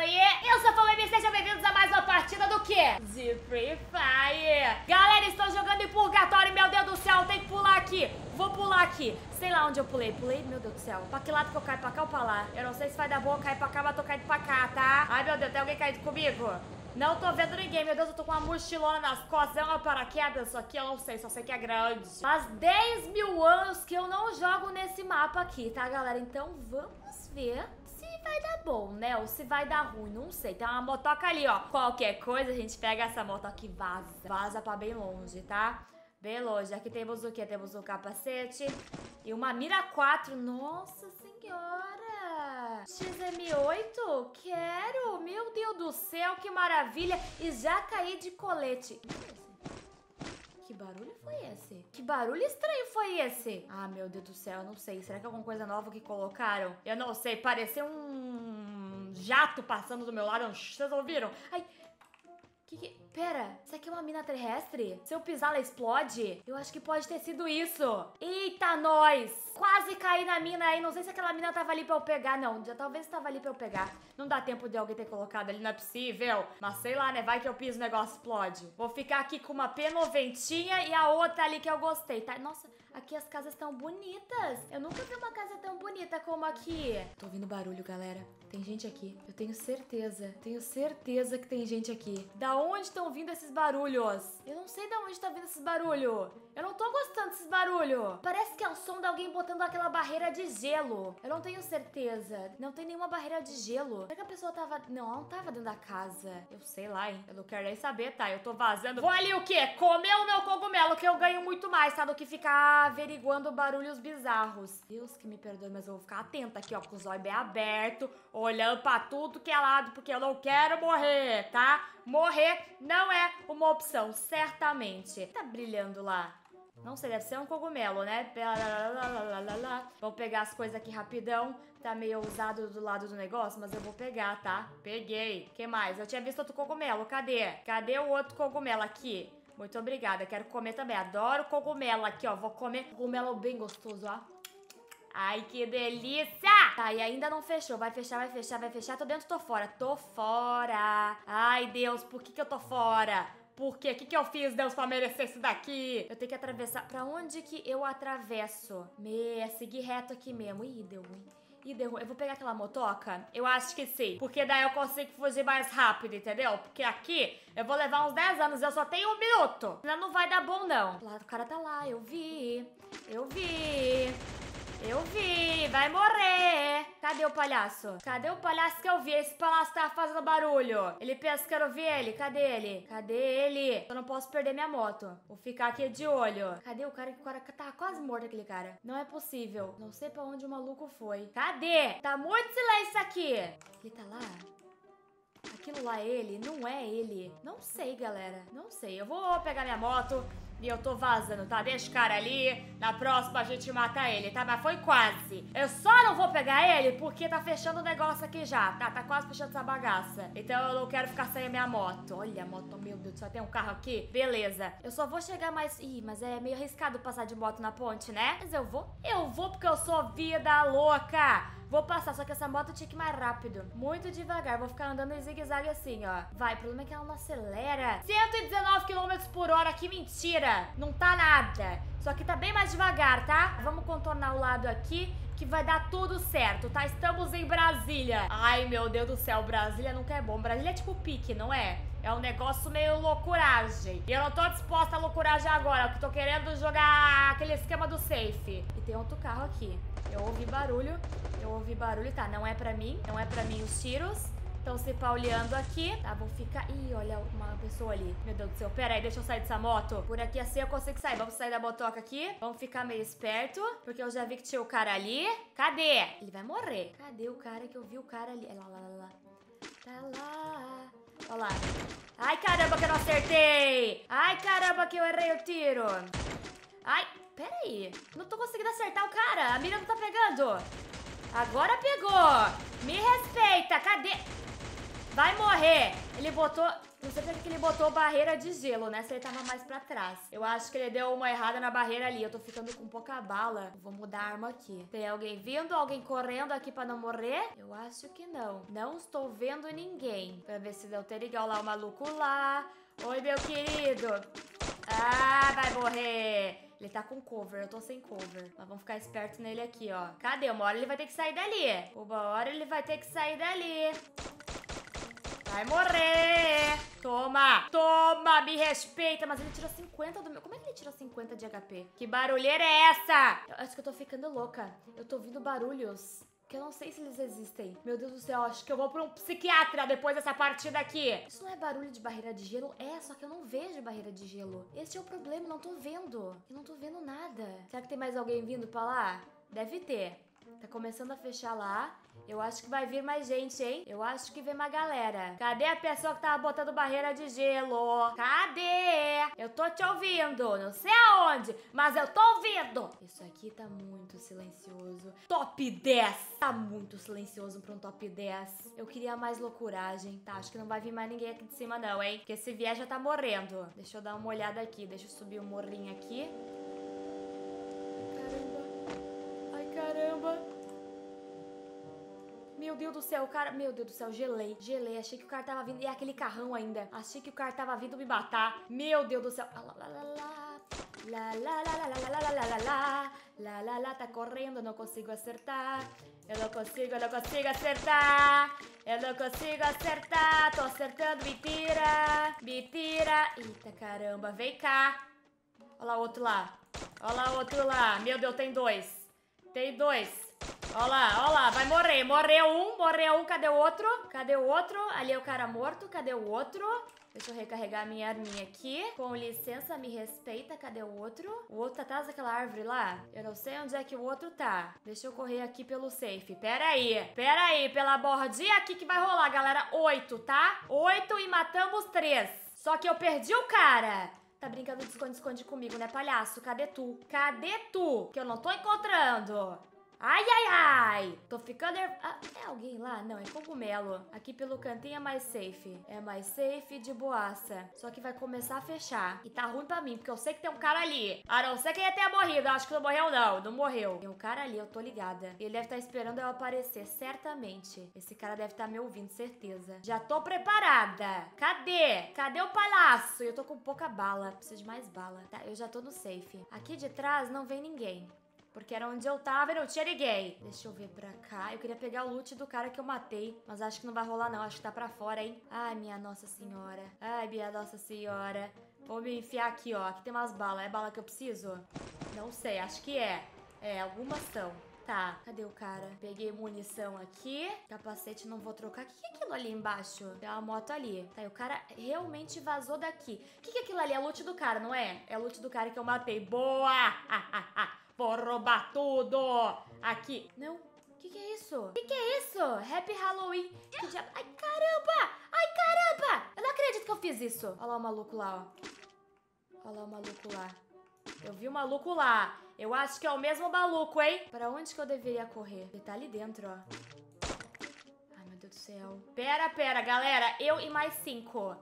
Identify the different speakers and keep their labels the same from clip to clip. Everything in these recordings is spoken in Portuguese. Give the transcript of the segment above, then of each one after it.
Speaker 1: Oiê, eu sou a Fome sejam bem-vindos a mais uma partida do quê? De Free Fire. Galera, estou jogando em Purgatório, meu Deus do céu, tem que pular aqui. Vou pular aqui. Sei lá onde eu pulei. Pulei, meu Deus do céu. Pra que lado que eu caio? Pra cá ou pra lá? Eu não sei se vai dar boa cair pra cá, mas tô caindo pra cá, tá? Ai, meu Deus, tem alguém caído comigo? Não tô vendo ninguém, meu Deus, eu tô com uma mochilona nas costas. É uma paraquedas isso aqui? Eu não sei, só sei que é grande. Faz 10 mil anos que eu não jogo nesse mapa aqui, tá, galera? Então vamos ver vai dar bom, né? Ou se vai dar ruim, não sei. Tem uma motoca ali, ó. Qualquer coisa, a gente pega essa motoca e vaza. Vaza pra bem longe, tá? Bem longe. Aqui temos o quê? Temos um capacete e uma mira 4. Nossa senhora! XM8? Quero! Meu Deus do céu, que maravilha! E já caí de colete. Que barulho foi esse? Que barulho estranho foi esse? Ah, meu Deus do céu, eu não sei. Será que é alguma coisa nova que colocaram? Eu não sei, pareceu um jato passando do meu lado. Vocês ouviram? Ai, que que... Pera, isso aqui é uma mina terrestre? Se eu pisar, ela explode? Eu acho que pode ter sido isso. Eita, nós! Quase caí na mina aí. Não sei se aquela mina tava ali pra eu pegar. Não, já talvez tava ali pra eu pegar. Não dá tempo de alguém ter colocado ali, não é possível. Mas sei lá, né? Vai que eu piso o negócio explode. Vou ficar aqui com uma P90 e a outra ali que eu gostei, tá? Nossa, aqui as casas estão bonitas. Eu nunca vi uma casa tão bonita como aqui. Tô ouvindo barulho, galera. Tem gente aqui. Eu tenho certeza. Tenho certeza que tem gente aqui. Da onde estão vindo esses barulhos? Eu não sei da onde tá vindo esses barulhos. Eu não tô gostando desses barulhos. Parece que é o som de alguém botando aquela barreira de gelo. Eu não tenho certeza. Não tem nenhuma barreira de gelo. Será que a pessoa tava... Não, ela não tava dentro da casa. Eu sei lá, hein? Eu não quero nem saber, tá? Eu tô vazando. Vou ali o quê? Comer o meu cogumelo, que eu ganho muito mais, tá? Do que ficar averiguando barulhos bizarros. Deus que me perdoe, mas eu vou ficar atenta aqui, ó. Com os olhos bem abertos, olhando pra tudo que é lado, porque eu não quero morrer, tá? Morrer não é uma opção, certamente. Tá brilhando lá. Não sei, deve ser um cogumelo, né? Vou pegar as coisas aqui rapidão. Tá meio usado do lado do negócio, mas eu vou pegar, tá? Peguei. que mais? Eu tinha visto outro cogumelo. Cadê? Cadê o outro cogumelo aqui? Muito obrigada. Quero comer também. Adoro cogumelo aqui, ó. Vou comer cogumelo bem gostoso, ó. Ai, que delícia! Tá, e ainda não fechou. Vai fechar, vai fechar, vai fechar. Tô dentro, tô fora. Tô fora. Ai, Deus, por que que eu tô fora? Por quê? O que, que eu fiz, Deus, pra merecer isso daqui? Eu tenho que atravessar. Pra onde que eu atravesso? Me, seguir reto aqui mesmo. Ih, deu ruim. Ruim. Eu vou pegar aquela motoca? Eu acho que sim. Porque daí eu consigo fugir mais rápido, entendeu? Porque aqui eu vou levar uns 10 anos. Eu só tenho um minuto. Não vai dar bom, não. O cara tá lá. Eu vi. Eu vi. Eu vi, vai morrer. Cadê o palhaço? Cadê o palhaço que eu vi? Esse palhaço tá fazendo barulho. Ele pensa que eu vi ele. Cadê ele? Cadê ele? Eu não posso perder minha moto. Vou ficar aqui de olho. Cadê o cara? O cara tá quase morto, aquele cara. Não é possível. Não sei pra onde o maluco foi. Cadê? Tá muito silêncio aqui. Ele tá lá? Aquilo lá é ele? Não é ele. Não sei, galera. Não sei. Eu vou pegar minha moto. E eu tô vazando, tá? Deixa o cara ali. Na próxima a gente mata ele, tá? Mas foi quase. Eu só não vou pegar ele porque tá fechando o negócio aqui já. Tá, tá quase fechando essa bagaça. Então eu não quero ficar sem a minha moto. Olha a moto, meu Deus, só tem um carro aqui. Beleza. Eu só vou chegar mais... Ih, mas é meio arriscado passar de moto na ponte, né? Mas eu vou. Eu vou porque eu sou vida louca. Vou passar, só que essa moto tinha que ir mais rápido. Muito devagar. Vou ficar andando em zigue-zague assim, ó. Vai, o problema é que ela não acelera. 119 km por hora, que mentira. Não tá nada. Só que tá bem mais devagar, tá? Vamos contornar o lado aqui que vai dar tudo certo, tá? Estamos em Brasília. Ai, meu Deus do céu, Brasília nunca é bom. Brasília é tipo pique, não é? É um negócio meio loucuragem. E eu não tô disposta a loucuragem agora, porque tô querendo jogar aquele esquema do safe. E tem outro carro aqui. Eu ouvi barulho, eu ouvi barulho, tá, não é pra mim, não é pra mim os tiros. Estão se pauleando aqui. Tá, vou ficar... Ih, olha uma pessoa ali. Meu Deus do céu. Pera aí, deixa eu sair dessa moto. Por aqui assim eu consigo sair. Vamos sair da motoca aqui. Vamos ficar meio esperto. Porque eu já vi que tinha o cara ali. Cadê? Ele vai morrer. Cadê o cara que eu vi o cara ali? Lá, lá, lá, lá. Tá lá. Olha lá. Ai, caramba que eu não acertei. Ai, caramba que eu errei o tiro. Ai, pera aí. Não tô conseguindo acertar o cara. A mira não tá pegando. Agora pegou. Me respeita. Cadê? Vai morrer. Ele botou... Não sei porque ele botou barreira de gelo, né? Se ele tava mais pra trás. Eu acho que ele deu uma errada na barreira ali. Eu tô ficando com pouca bala. Vou mudar a arma aqui. Tem alguém vindo? Alguém correndo aqui pra não morrer? Eu acho que não. Não estou vendo ninguém. Pra ver se deu ter igual lá o maluco lá. Oi, meu querido. Ah, vai morrer. Ele tá com cover, eu tô sem cover. Mas vamos ficar esperto nele aqui, ó. Cadê? Uma hora ele vai ter que sair dali. Uma hora ele vai ter que sair dali. Vai morrer! Toma! Toma! Me respeita! Mas ele tirou 50 do meu... Como é que ele tirou 50 de HP? Que barulheira é essa? Eu acho que eu tô ficando louca. Eu tô ouvindo barulhos que eu não sei se eles existem. Meu Deus do céu, acho que eu vou pra um psiquiatra depois dessa partida aqui. Isso não é barulho de barreira de gelo? É, só que eu não vejo barreira de gelo. Esse é o problema, não tô vendo. Eu não tô vendo nada. Será que tem mais alguém vindo pra lá? Deve ter. Tá começando a fechar lá. Eu acho que vai vir mais gente, hein? Eu acho que vem uma galera. Cadê a pessoa que tava botando barreira de gelo? Cadê? Eu tô te ouvindo. Não sei aonde, mas eu tô ouvindo. Isso aqui tá muito silencioso. Top 10. Tá muito silencioso pra um top 10. Eu queria mais loucuragem. Tá, acho que não vai vir mais ninguém aqui de cima não, hein? Porque se vier já tá morrendo. Deixa eu dar uma olhada aqui. Deixa eu subir o morrinho aqui. Meu Deus do céu, o cara... Meu Deus do céu, gelei. Gelei. Achei que o cara tava vindo... E aquele carrão ainda. Achei que o cara tava vindo me matar. Meu Deus do céu. Lá, lá, lá, lá. Lá, lá, lá, lá, lá, lá, lá, lá, lá, lá. Lá, lá, lá, tá correndo, não consigo acertar. Eu não consigo, eu não consigo acertar. Eu não consigo acertar. Tô acertando, me tira. Me tira. Eita, caramba, vem cá. Olha lá outro lá. Olha lá outro lá. Meu Deus, tem dois. Tem dois. Ó lá, ó lá, vai morrer. Morreu um, morreu um. Cadê o outro? Cadê o outro? Ali é o cara morto. Cadê o outro? Deixa eu recarregar minha arminha aqui. Com licença, me respeita. Cadê o outro? O outro tá atrás daquela árvore lá? Eu não sei onde é que o outro tá. Deixa eu correr aqui pelo safe. Pera aí. Pera aí, pela bordinha aqui que vai rolar, galera. Oito, tá? Oito e matamos três. Só que eu perdi o cara. Tá brincando de esconde-esconde comigo, né, palhaço? Cadê tu? Cadê tu? Que eu não tô encontrando. Ai, ai, ai! Tô ficando... Ah, é alguém lá? Não, é cogumelo. Aqui pelo cantinho é mais safe. É mais safe de boaça. Só que vai começar a fechar. E tá ruim pra mim, porque eu sei que tem um cara ali. A não ser que ele tenha morrido. Acho que não morreu, não. Não morreu. Tem um cara ali, eu tô ligada. Ele deve estar tá esperando eu aparecer, certamente. Esse cara deve estar tá me ouvindo, certeza. Já tô preparada. Cadê? Cadê o palhaço? Eu tô com pouca bala. Preciso de mais bala. Tá, eu já tô no safe. Aqui de trás não vem ninguém. Porque era onde eu tava e não tinha ninguém. Deixa eu ver pra cá. Eu queria pegar o loot do cara que eu matei. Mas acho que não vai rolar não. Acho que tá pra fora, hein? Ai, minha Nossa Senhora. Ai, minha Nossa Senhora. Vou me enfiar aqui, ó. Aqui tem umas balas. É bala que eu preciso? Não sei. Acho que é. É, algumas são. Tá, cadê o cara? Peguei munição aqui. Capacete não vou trocar. O que é aquilo ali embaixo? Tem uma moto ali. Tá, e o cara realmente vazou daqui. O que é aquilo ali? É loot do cara, não é? É loot do cara que eu matei. Boa! Vou roubar tudo! Aqui. Não. O que, que é isso? O que, que é isso? Happy Halloween. Que. Ai, caramba! Ai, caramba! Eu não acredito que eu fiz isso. Olha lá o maluco lá, ó. Olha lá o maluco lá. Eu vi o maluco lá. Eu acho que é o mesmo maluco, hein? Pra onde que eu deveria correr? Ele tá ali dentro, ó. Ai, meu Deus do céu. Pera, pera, galera. Eu e mais cinco.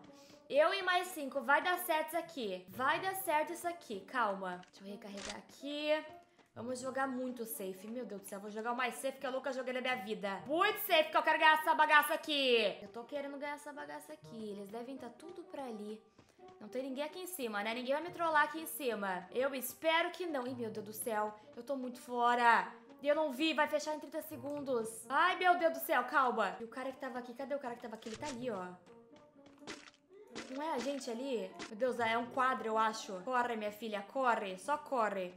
Speaker 1: Eu e mais cinco. Vai dar certo isso aqui. Vai dar certo isso aqui. Calma. Deixa eu recarregar aqui. Vamos jogar muito safe. Meu Deus do céu, vou jogar o mais safe que eu nunca joguei na minha vida. Muito safe que eu quero ganhar essa bagaça aqui. Eu tô querendo ganhar essa bagaça aqui. Eles devem estar tá tudo pra ali. Não tem ninguém aqui em cima, né? Ninguém vai me trollar aqui em cima. Eu espero que não. Ih, meu Deus do céu. Eu tô muito fora. Eu não vi, vai fechar em 30 segundos. Ai, meu Deus do céu, calma. E o cara que tava aqui, cadê o cara que tava aqui? Ele tá ali, ó. Não é a gente ali? Meu Deus, é um quadro, eu acho. Corre, minha filha, corre. Só corre.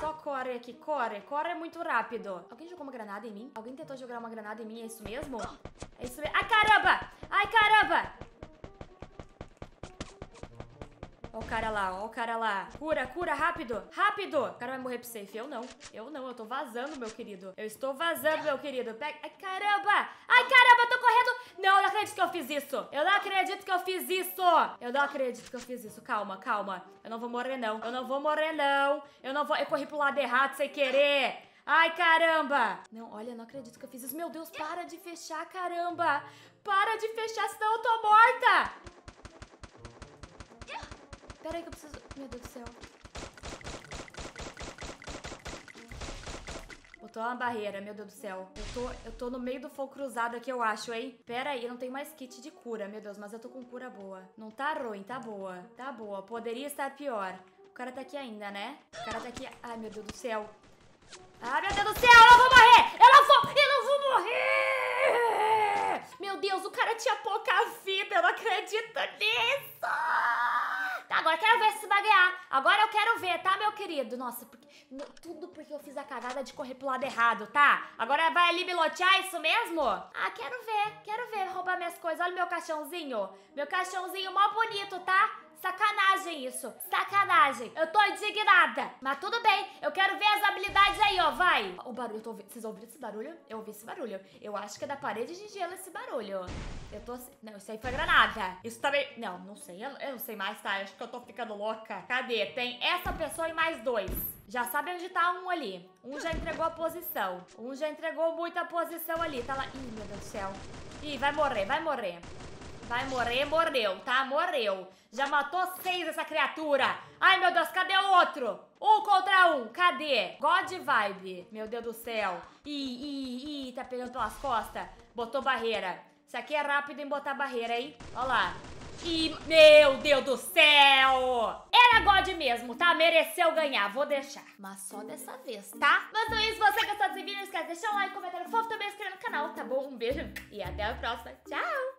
Speaker 1: Só corre aqui, corre. Corre muito rápido. Alguém jogou uma granada em mim? Alguém tentou jogar uma granada em mim? É isso mesmo? É isso mesmo? Ai, caramba! Ai, caramba! Ó o cara lá, ó o cara lá. Cura, cura, rápido, rápido. O cara vai morrer pro safe. Eu não, eu não, eu tô vazando, meu querido. Eu estou vazando, meu querido. Pega... Ai, caramba. Ai, caramba, eu tô correndo. Não, eu não acredito que eu fiz isso. Eu não acredito que eu fiz isso. Eu não acredito que eu fiz isso. Calma, calma. Eu não vou morrer, não. Eu não vou morrer, não. Eu não vou... Eu corri pro lado errado sem querer. Ai, caramba! Não, olha, não acredito que eu fiz isso. Meu Deus, para de fechar, caramba! Para de fechar, senão eu tô morta! Pera aí que eu preciso... Meu Deus do céu. Botou uma barreira, meu Deus do céu. Eu tô, eu tô no meio do fogo cruzado aqui, eu acho, hein? Pera aí, eu não tenho mais kit de cura, meu Deus. Mas eu tô com cura boa. Não tá ruim, tá boa. Tá boa. Poderia estar pior. O cara tá aqui ainda, né? O cara tá aqui... Ai, meu Deus do céu. Ai, meu Deus do céu, eu não vou morrer! Eu não vou... Eu não vou morrer! Meu Deus, o cara tinha pouca vida. Eu não acredito nisso! Agora quero ver se ganhar. Agora eu quero ver, tá, meu querido? Nossa, porque, tudo porque eu fiz a cagada de correr pro lado errado, tá? Agora vai ali me lotear isso mesmo? Ah, quero ver, quero ver roubar minhas coisas. Olha meu caixãozinho. Meu caixãozinho mó bonito, tá? Sacanagem isso. Sacanagem. Eu tô indignada. Mas tudo bem. Eu quero ver as habilidades aí, ó. Vai. O barulho, tô ouvindo. Vocês ouviram esse barulho? Eu ouvi esse barulho. Eu acho que é da parede de gelo esse barulho. Eu tô... Não, isso aí foi granada. Isso também... Não, não sei. Eu, eu não sei mais, tá? Acho que eu tô ficando louca. Cadê? Tem essa pessoa e mais dois. Já sabe onde tá um ali. Um já entregou a posição. Um já entregou muita posição ali. Tá lá... Ih, meu Deus do céu. Ih, vai morrer, vai morrer. Vai morrer, morreu, tá? Morreu. Já matou seis essa criatura. Ai, meu Deus, cadê o outro? Um contra um, cadê? God Vibe. Meu Deus do céu. Ih, ih, ih, tá pegando pelas costas. Botou barreira. Isso aqui é rápido em botar barreira, hein? Olha lá. E, meu Deus do céu! Era God mesmo, tá? Mereceu ganhar, vou deixar. Mas só dessa vez, tá? Mas é isso, você gostou desse vídeo, não esquece de deixar um like, comentário fofo, também inscrever no canal, tá bom? Um beijo e até a próxima. Tchau!